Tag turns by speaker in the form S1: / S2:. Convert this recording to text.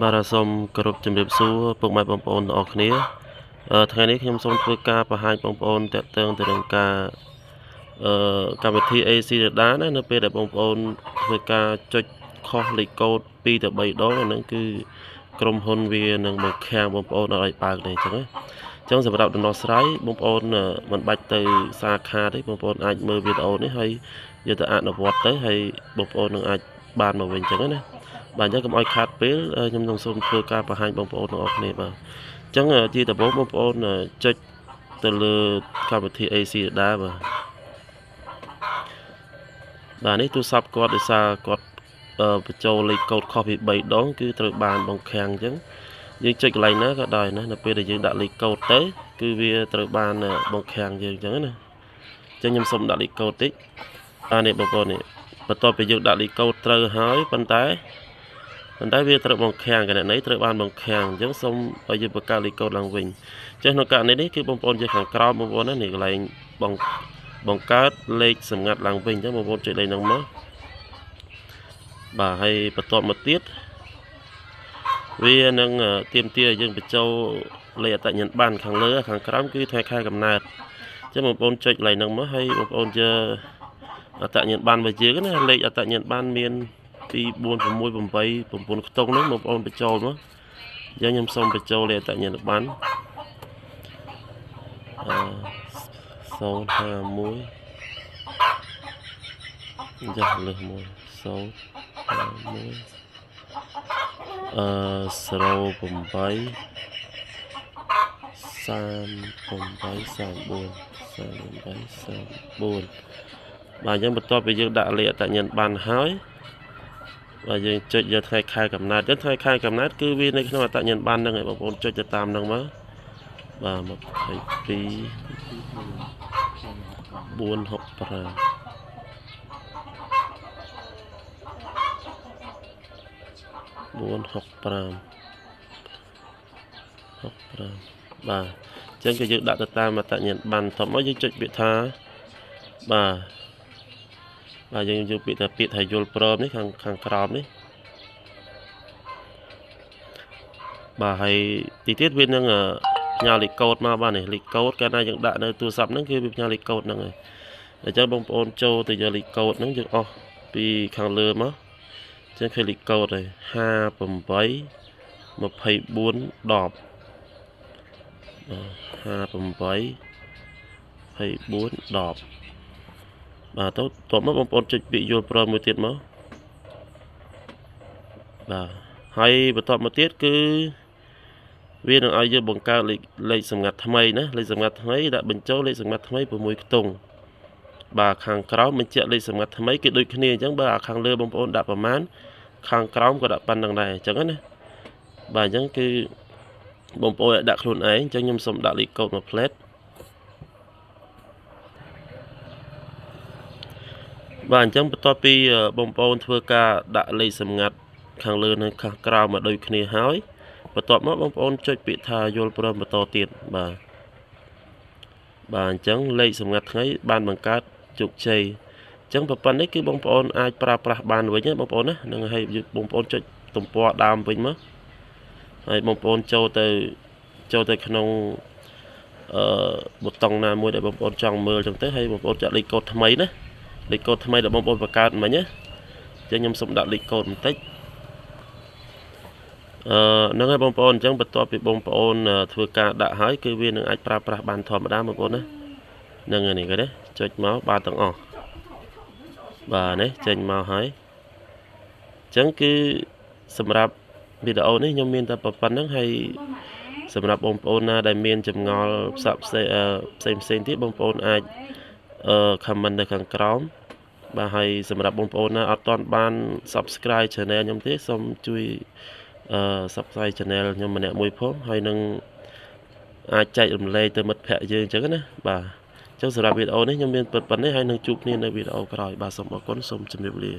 S1: បាទសូមគោរពជំរាបសួរពុកម៉ែបងប្អូនទាំងអស់គ្នាអឺថ្ងៃនេះខ្ញុំសូមធ្វើការបង្ហាញបងប្អូនតកតងទៅនឹងការអឺកម្មវិធី AC Radar ណានៅពេលដែលបងប្អូនធ្វើការចុចខុសលេខកូដ2ទៅ3ដងអាហ្នឹងគឺក្រុមហ៊ុនវានឹងមកខាំងបងប្អូនអត់ឲ្យបើកទេអញ្ចឹងណាអញ្ចឹងសម្រាប់ដំណោះស្រាយបងប្អូនមិនបាច់ទៅសាខាទេបងប្អូនអាចមើលវីដេអូនេះហើយយកទៅអនុវត្តទៅហើយបងប្អូននឹងអាចបានមកវិញអញ្ចឹងណា បាទអញ្ចឹងកុំឲ្យខាតពេលខ្ញុំនឹងសូមធ្វើការបង្ហាញបងប្អូនទាំងអស់គ្នាបាទអញ្ចឹងជាដំបូងបងប្អូនចុចទៅលើកម្មវិធី AC Radar បាទបាទនេះទូរស័ព្ទគាត់ដោយសារគាត់បញ្ចូលលេខកូដខុសពី3ដងគឺត្រូវបានបង្ខាំងអញ្ចឹងយើងចុចកន្លែងណាក៏ដោយណានៅពេលដែលយើងដាក់លេខកូដទៅ គឺវាត្រូវបានបង្ខាំងយើងអញ្ចឹងណាអញ្ចឹងខ្ញុំសូមដាក់លេខកូដតិចអានេះបងប្អូននេះបន្ទាប់ពីយើងដាក់លេខកូដត្រូវហើយប៉ុន្តែ ប៉ុន្តែវាត្រូវបង្ខាំងកណនីត្រូវបានបង្ខាំងអញ្ចឹងសូមឲ្យយើងបង្កើតលេខកូដឡើងវិញអញ្ចឹងក្នុងករណីនេះគឺបងប្អូនយើងខាងក្រោមបងប្អូនណានេះកន្លែងបង្បង្កើតលេខសម្ងាត់ឡើងវិញអញ្ចឹងបងប្អូនចុចលេខហ្នឹងមកបាទហើយបន្ទាប់មកទៀតវានឹងទៀមទាយើងបញ្ចូលលេខអត្តញ្ញាណប័ណ្ណខាងលើខាងក្រោមគឺថ្ងៃខែកំណើតអញ្ចឹងបងប្អូនចុចកន្លែងហ្នឹងមកហើយបងប្អូនយកអត្តញ្ញាណប័ណ្ណរបស់យើងណាលេខអត្តញ្ញាណប័ណ្ណមាន2 4 6 8 9ខ្ទង់ហ្នឹងបងប្អូនបញ្ចូលមកយ៉ាងខ្ញុំសូមបញ្ចូលលេខអត្តញ្ញាណប័ណ្ណអឺ051ចាស់លើសមួយ051អឺ08 38 34 38 34បាទអញ្ចឹងបន្ទាប់ពីយើងដាក់លេខអត្តញ្ញាណប័ណ្ណហើយ បាទយើងចុចយកថ្ងៃខែកំណើតអញ្ចឹងថ្ងៃខែកំណើតគឺវានៅក្នុងអត្តញ្ញាណប័ណ្ណហ្នឹងឯងបងប្អូនចុចទៅតាមហ្នឹងមកបាទ22 465 465 65បាទអញ្ចឹងគឺយើងដាក់ទៅតាមអត្តញ្ញាណប័ណ្ណធំមកយើងចុចពាក្យថាបាទ បាទយើងយកពាក្យថាពាក្យថាយល់ព្រមនេះខាងខាងក្រោមនេះបាទហើយទីទៀតវានឹងផ្ញើលេខកូដមកបាទនេះលេខកូដកាលណាយើងដាក់នៅទូរស័ព្ទហ្នឹងគឺវាផ្ញើលេខកូដហ្នឹងហើយអញ្ចឹងបងប្អូនចូលទៅយកលេខកូដហ្នឹងយើងអស់ពីខាងលើមកអញ្ចឹងឃើញលេខកូដហើយ58 24 10 58 24 10 បាទទៅតបមកបងប្អូនចុចពាក្យយល់ព្រមមួយទៀតមកបាទហើយបន្តមកទៀតគឺវានឹងឲ្យយើងបង្កើតលេខលេខសម្ងាត់ថ្មីណាលេខសម្ងាត់ថ្មីដាក់បញ្ចូលលេខសម្ងាត់ថ្មី6ខ្ទង់បាទខាងក្រោមបញ្ជាក់លេខសម្ងាត់ថ្មីគឺដូចគ្នាអញ្ចឹងបើខាងលើបងប្អូនដាក់ប្រមាណខាងក្រោមក៏ដាក់ប៉ុណ្្នឹងដែរអញ្ចឹងណាបាទអញ្ចឹងគឺបងប្អូនឲ្យដាក់ខ្លួនឯងអញ្ចឹងខ្ញុំសូមដាក់លេខកូដមួយផ្លេត បាទអញ្ចឹងបន្ទាប់ពីបងប្អូនធ្វើការដាក់លេខសម្ងាត់ខាងលើនិងខាងក្រោមមកដូចគ្នាហើយបន្ទាប់មកបងប្អូនចុចពាក្យថាយល់ព្រមបន្តទៀតបាទបាទអញ្ចឹងលេខសម្ងាត់ថ្ងៃបានបង្កើតជោគជ័យអញ្ចឹងប្រព័ន្ធនេះគឺបងប្អូនអាចប្រើប្រាស់បានវិញណាបងប្អូនណានឹងឲ្យបងប្អូនចុចទំព័រដើមវិញមកហើយបងប្អូនចូលទៅចូលទៅក្នុងអឺប៊ូតុងណាមួយដែលបងប្អូនចង់មើលចឹងទៅហើយបងប្អូនចាក់លេខកូដថ្មីណា លេខកូដថ្មីដែលបងប្អូនបង្កើតមិញណាចឹងខ្ញុំសូមដាក់លេខកូដបន្តិចអឺហ្នឹងហើយបងប្អូនអញ្ចឹងបន្ទាប់ពីបងប្អូនធ្វើការដាក់ហើយគឺវានឹងអាចប្រើប្រាស់បានធម្មតាបងប្អូនណាហ្នឹងហើយនេះគេណាចុចមកបានទាំងអស់បាទនេះចេញមកហើយអញ្ចឹងគឺសម្រាប់វីដេអូនេះខ្ញុំមានតែប៉ុណ្្នឹងហើយសម្រាប់បងប្អូនណាដែលមានចម្ងល់ផ្សព្វផ្សេងផ្សេងផ្សេងទៀតបងប្អូនអាចអឺ comment នៅខាងក្រោម បាទហើយសម្រាប់បងប្អូនណាអត់ទាន់បាន subscribe channel ខ្ញុំទេសូមជួយអឺ subscribe channel ខ្ញុំម្នាក់មួយផងហើយនឹងអាចចែករំលែកទៅមិត្តភ័ក្តិយើងអញ្ចឹងណាបាទអញ្ចឹងសម្រាប់វីដេអូនេះខ្ញុំមានប៉ុណ្្នេះហើយនឹងជួបគ្នានៅវីដេអូក្រោយបាទសូមអរគុណសូមជម្រាបលា